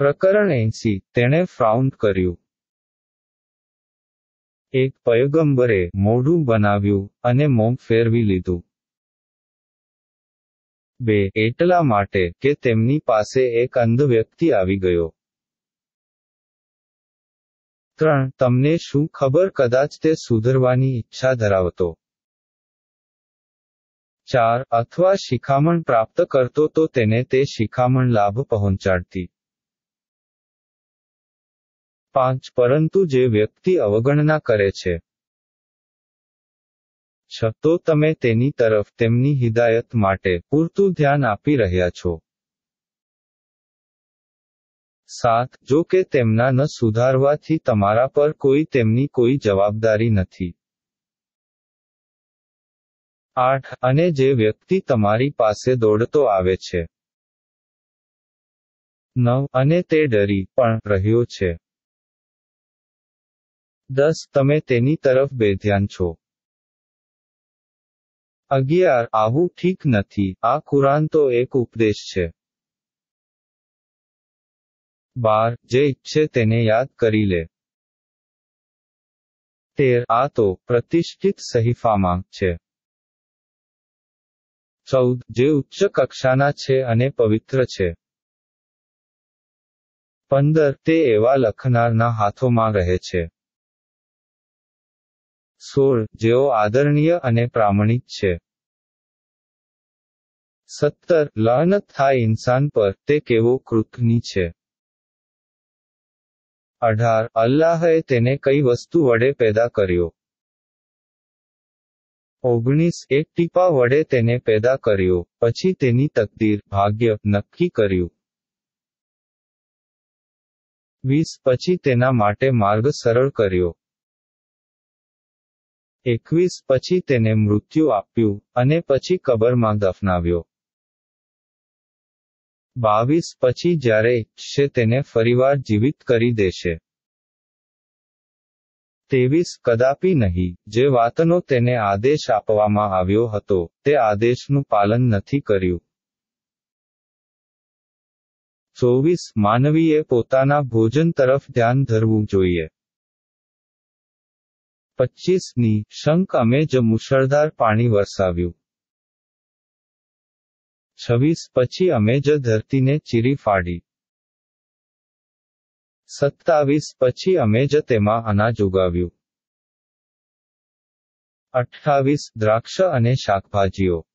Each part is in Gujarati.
પ્રકરણ એંસી, તેણે ફ્રાઉન્ડ કર્યું. એક પયગંબરે મોઢું બનાવ્યું અને મોં ફેરવી લીધું. બે, એટલા માટે કે તેમની પાસે એક અંધ વ્યક્તિ આવી ગયો. ત્રણ, તમને શું ખબર કદાચ તે સુધરવાની ઈચ્છા ધરાવતો? ચાર, અથવા શિખામણ પ્રાપ્ત કરતો તો તેને તે શિખામણ લાભ પહોંચાડતી. પાંચ, પરંતુ જે વ્યક્તિ અવગણના કરે છે. તો તમે તેની તરફ તેમની હિદાયત માટે પૂરતું ધ્યાન આપી રહ્યા છો. સાત, જો કે તેમના ન સુધારવાથી તમારા પર કોઈ તેમની કોઈ જવાબદારી નથી. આઠ, અને જે વ્યક્તિ તમારી પાસે દોડતો આવે છે. નવ, અને તે ડરી પણ રહ્યો છે. દસ, તમે તેની તરફ બેધ્યાન છો. અગિયાર, આવું ઠીક નથી. આ કુરાન તો એક ઉપદેશ છે. બાર, જે ઈચ્છે તેને યાદ કરી લે. તેર, આ તો પ્રતિષ્ઠિત સહિફામાં છે. ચૌદ, જે ઉચ્ચ કક્ષાના છે અને પવિત્ર છે. પંદર, તે એવા લખનારના હાથોમાં રહે છે. સોળ, જેઓ આદરણીય અને પ્રામાણિક છે. સત્તર, લહનત થાય ઇન્સાન પર, તે કેવો કૃતની છે. અઢાર અલ્લાહએ તેને કઈ વસ્તુ વડે પેદા કર્યો. ઓગણીસ, એક ટીપા વડે તેને પેદા કર્યો, પછી તેની તકદીર, ભાગ્ય, નક્કી કર્યું. વીસ, પછી તેના માટે માર્ગ સરળ કર્યો. એકવીસ પછી તેને મૃત્યુ આપ્યું અને પછી કબરમાં દફનાવ્યો. બાવીસ પછી જ્યારે ઈચ્છે તેને ફરીવાર જીવિત કરી દેશે. તેવીસ કદાપી નહીં, જે વાતનો તેને આદેશ આપવામાં આવ્યો હતો, તે આદેશનું પાલન નથી કર્યું. ચોવીસ માનવીએ પોતાના ભોજન તરફ ધ્યાન ધરવું જોઈએ. પચીસની શંક અમે જ મુશળધાર પાણી વરસાવ્યું. છવ્વીસ પછી અમે જ ધરતીને ચીરી ફાડી. સત્તાવીસ પછી અમે જ તેમાં અનાજ ઉગાવ્યું. અઠ્ઠાવીસ દ્રાક્ષ અને શાકભાજીઓ.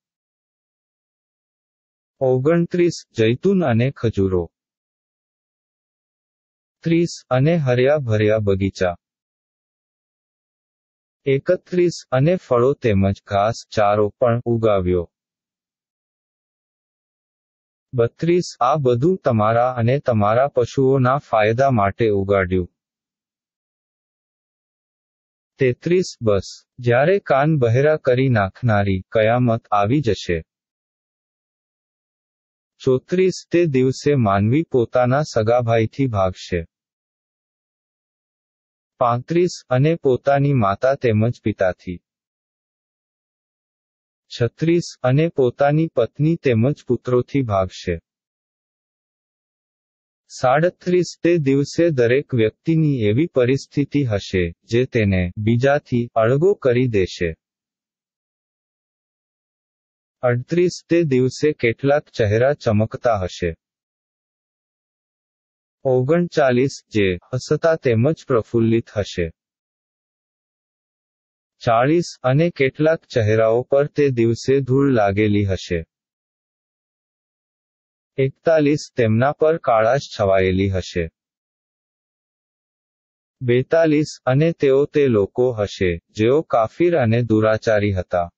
ઓગણત્રીસ જૈતુન અને ખજૂરો. ત્રીસ અને હર્યા ભર્યા બગીચા. એકત્રીસ અને ફળો તેમજ ઘાસ ચારો પણ ઉગાવ્યો. બત્રીસ, આ બધું તમારા અને તમારા પશુઓના ફાયદા માટે ઉગાડ્યું. તેત્રીસ, બસ, જ્યારે કાન બહેરા કરી નાખનારી કયામત આવી જશે. ચોત્રીસ, તે દિવસે માનવી પોતાના સગાભાઈથી ભાગશે. પાંત્રીસ અને પોતાની માતા તેમજ પિતાથી. છત્રીસ અને પોતાની પત્ની તેમજ પુત્રોથી ભાગશે. સાડત્રીસ તે દિવસે દરેક વ્યક્તિની એવી પરિસ્થિતિ હશે, જે તેને બીજાથી અળગો કરી દેશે. અડત્રીસ તે દિવસે કેટલાક ચહેરા ચમકતા હશે. ઓગણચાલીસ જે હસતા તેમજ પ્રફુલ્લિત હશે. ચાળીસ અને કેટલાક ચહેરાઓ પર તે દિવસે ધૂળ લાગેલી હશે. એકતાલીસ તેમના પર કાળાશ છવાયેલી હશે. બેતાલીસ અને તેઓ તે લોકો હશે જેઓ કાફિર અને દુરાચારી હતા.